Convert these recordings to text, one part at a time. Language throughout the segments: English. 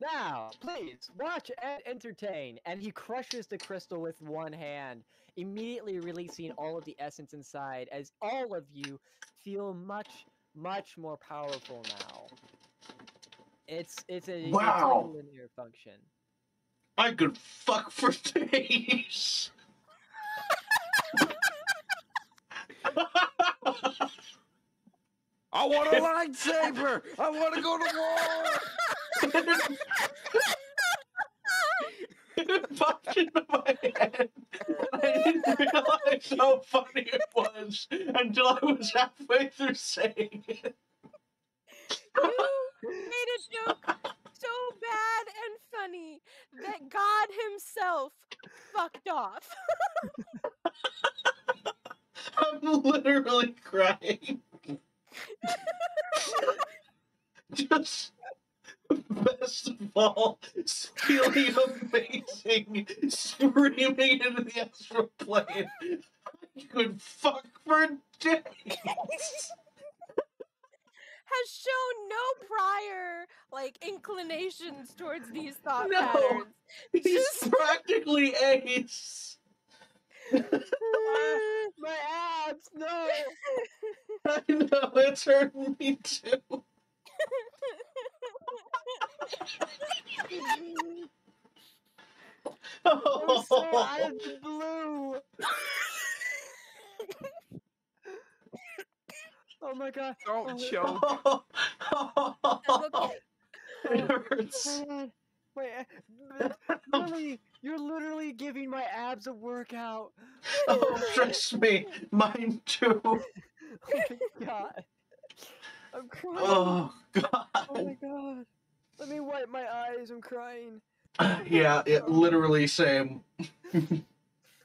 Now, please watch and entertain. And he crushes the crystal with one hand, immediately releasing all of the essence inside, as all of you feel much, much more powerful now. It's it's a, Wow. it's a linear function. I could fuck for days. I want a lightsaber. I want to go to war. it popped into my head. I didn't realize how funny it was until I was halfway through saying it. You made a joke so bad and funny that God Himself fucked off. I'm literally crying. Just best of all, feeling amazing, screaming into the astral plane. I could fuck for days. Has shown no prior like inclinations towards these thought No. patterns. He's practically ace. My abs, no. I know it's hurting me too. That was so out of the blue. oh my god. Don't Oh, choke. Look, it hurts. Hold on. Wait, uh, Lily, you're literally giving my abs a workout. Oh, trust me, mine too. Oh my god. I'm crying. Oh god. Oh my god. Let me wipe my eyes. I'm crying. Yeah, it literally same.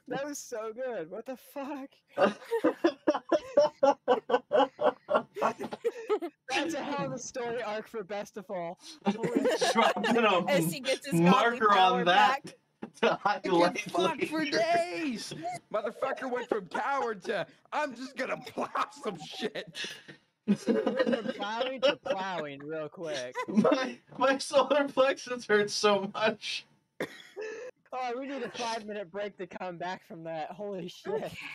That was so good. What the fuck? That's a hell of a story arc for Best of All. Holy shit. Dropping a as he gets his marker on that back. to I highlight fucked for days. Motherfucker went from coward to I'm just gonna plow some shit. Went from plowing to plowing real quick. My my solar plexus hurts so much. Oh, we need a five minute break to come back from that. Holy oh, shit.